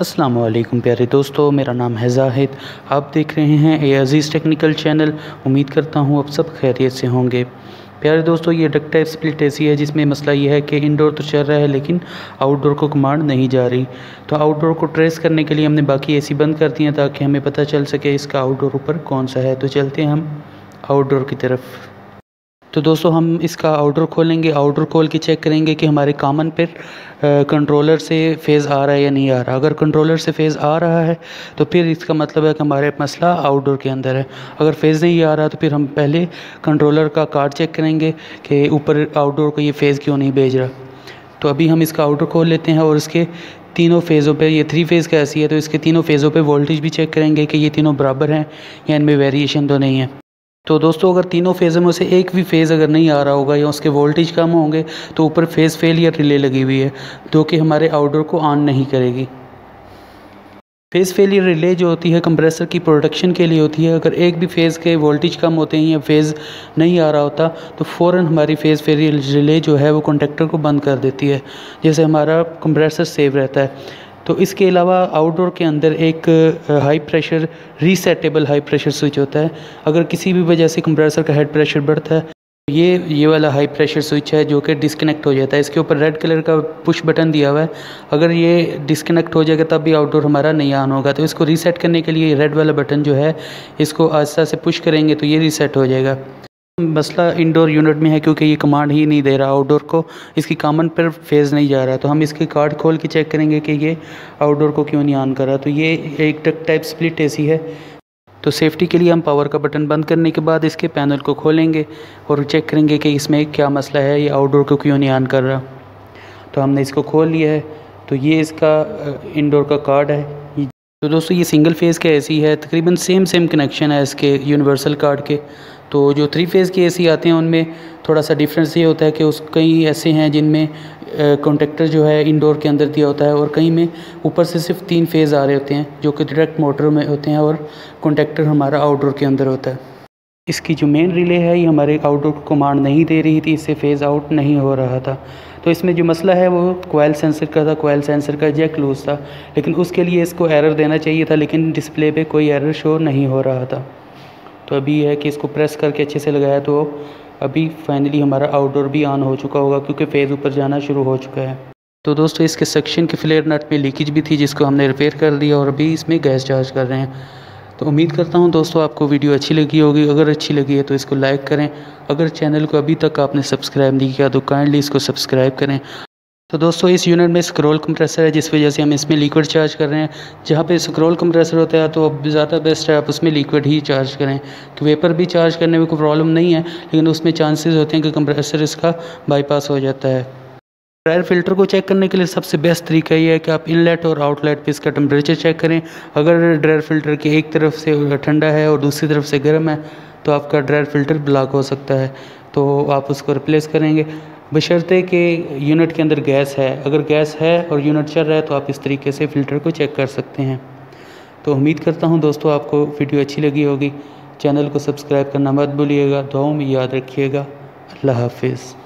वालेकुम प्यारे दोस्तों। मेरा नाम है जाहिद। आप देख रहे हैं ए अज़ीज़ टेक्निकल चैनल। उम्मीद करता हूँ आप सब खैरियत से होंगे। प्यारे दोस्तों, ये डक टाइप स्प्लिट ऐसी है जिसमें मसला ये है कि इंडोर तो चल रहा है, लेकिन आउटडोर को कमांड नहीं जा रही। तो आउटडोर को ट्रेस करने के लिए हमने बाकी एसी बंद कर दी हैं ताकि हमें पता चल सके इसका आउटडोर ऊपर कौन सा है। तो चलते हैं हम आउटडोर की तरफ़। तो दोस्तों, हम इसका आउटडोर खोलेंगे आउटडोर खोल के चेक करेंगे कि हमारे कामन पर कंट्रोलर से फ़ेज़ आ रहा है या नहीं आ रहा। अगर कंट्रोलर से फ़ेज़ आ रहा है तो फिर इसका मतलब है कि हमारे मसला आउटडोर के अंदर है। अगर फ़ेज़ नहीं आ रहा तो फिर हम पहले कंट्रोलर का कार्ड चेक करेंगे कि ऊपर आउटडोर को ये फ़ेज़ क्यों नहीं भेज रहा। तो अभी हम इसका आउटडोर खोल लेते हैं और इसके तीनों फेज़ों पे, ये थ्री फ़ेज़ का ऐसी है तो इसके तीनों फेज़ों पे वोल्टेज भी चेक करेंगे कि ये तीनों बराबर हैं या इनमें वेरिएशन तो नहीं है। तो दोस्तों, अगर तीनों फ़ेज़ में से एक भी फ़ेज़ अगर नहीं आ रहा होगा या उसके वोल्टेज कम होंगे तो ऊपर फ़ेज़ फेलियर रिले लगी हुई है, जो कि हमारे आउटडोर को ऑन नहीं करेगी। फ़ेज़ फेलियर रिले जो होती है कंप्रेसर की प्रोडक्शन के लिए होती है। अगर एक भी फ़ेज़ के वोल्टेज कम होते हैं या फ़ेज़ नहीं आ रहा होता तो फ़ौर हमारी फ़ेज़ फेलियर रिले जो है, वो कंडक्टर को बंद कर देती है। जैसे हमारा कंप्रेसर सेव रहता है। तो इसके अलावा आउटडोर के अंदर एक high pressure resettable high pressure switch होता है। अगर किसी भी वजह से कंप्रेसर का हेड प्रेशर बढ़ता है ये ये वाला हाई प्रेशर स्विच है जो कि डिस्कनेक्ट हो जाता है। इसके ऊपर रेड कलर का पुश बटन दिया हुआ है। अगर ये डिस्कनेक्ट हो जाएगा, तब भी आउटडोर हमारा नहीं ऑन होगा। तो इसको रीसेट करने के लिए रेड वाला बटन जो है, इसको आस्ता से पुश करेंगे तो ये रीसेट हो जाएगा। मसला इंडोर यूनिट में है क्योंकि ये कमांड ही नहीं दे रहा आउटडोर को। इसकी कामन पर फ़ेज़ नहीं जा रहा। तो हम इसके कार्ड खोल के चेक करेंगे कि ये आउटडोर को क्यों नहीं ऑन कर रहा। तो ये एक टक टाइप स्प्लिट एसी है। तो सेफ्टी के लिए हम पावर का बटन बंद करने के बाद इसके पैनल को खोलेंगे और चेक करेंगे कि इसमें क्या मसला है। ये आउटडोर को क्यों नहीं ऑन कर रहा। तो हमने इसको खोल लिया है। तो ये इसका इंडोर का कार्ड है। तो दोस्तों ये सिंगल फ़ेज़ का एसी है। तकरीबन सेम सेम कनेक्शन है इसके यूनिवर्सल कार्ड के। तो जो थ्री फ़ेज़ के एसी आते हैं, उनमें थोड़ा सा डिफरेंस ये होता है कि उस कई ऐसे हैं जिनमें कॉन्टेक्टर जो है इंडोर के अंदर दिया होता है और कहीं में ऊपर से सिर्फ़ तीन फ़ेज़ आ रहे होते हैं, जो कि डायरेक्ट मोटर में होते हैं और कॉन्टेक्टर हमारा आउटडोर के अंदर होता है। इसकी जो मेन रिले है, ये हमारे आउटडोर कमांड नहीं दे रही थी, इससे फ़ेज़ आउट नहीं हो रहा था। तो इसमें जो मसला है, वो कोयल सेंसर का था कोयल सेंसर का जैक लूज़ था, लेकिन उसके लिए इसको एरर देना चाहिए था, लेकिन डिस्प्ले पे कोई एरर शो नहीं हो रहा था। तो अभी यह है कि इसको प्रेस करके अच्छे से लगाया तो अभी फाइनली हमारा आउटडोर भी ऑन हो चुका होगा क्योंकि फ़ेज़ ऊपर जाना शुरू हो चुका है। तो दोस्तों, इसके सेक्शन के फ्लेयर नट में लीकेज भी थी जिसको हमने रिपेयर कर दिया और अभी इसमें गैस चार्ज कर रहे हैं। तो उम्मीद करता हूँ दोस्तों, आपको वीडियो अच्छी लगी होगी। अगर अच्छी लगी है तो इसको लाइक करें। अगर चैनल को अभी तक आपने सब्सक्राइब नहीं किया तो काइंडली इसको सब्सक्राइब करें। तो दोस्तों, इस यूनिट में स्क्रॉल कंप्रेसर है, जिस वजह से हम इसमें लिक्विड चार्ज कर रहे हैं। जहाँ पे स्क्रॉल कंप्रेसर होता है तो अब ज़्यादा बेस्ट है, आप उसमें लिक्विड ही चार्ज करें। कि वेपर भी चार्ज करने में कोई प्रॉब्लम नहीं है, लेकिन उसमें चांसेस होते हैं कि कंप्रेसर इसका बाईपास हो जाता है। ड्रायर फ़िल्टर को चेक करने के लिए सबसे बेस्ट तरीका ये है कि आप इनलेट और आउटलेट पे इसका टेम्परेचर चेक करें। अगर ड्रायर फ़िल्टर की एक तरफ़ से ठंडा है और दूसरी तरफ़ से गर्म है तो आपका ड्रायर फ़िल्टर ब्लॉक हो सकता है। तो आप उसको रिप्लेस करेंगे। बशर्ते कि यूनिट के अंदर गैस है। अगर गैस है और यूनिट चल रहा है तो आप इस तरीके से फ़िल्टर को चेक कर सकते हैं। तो उम्मीद करता हूँ दोस्तों, आपको वीडियो अच्छी लगी होगी। चैनल को सब्सक्राइब करना मत भूलिएगा। दुआओं में याद रखिएगा। अल्लाह हाफिज़।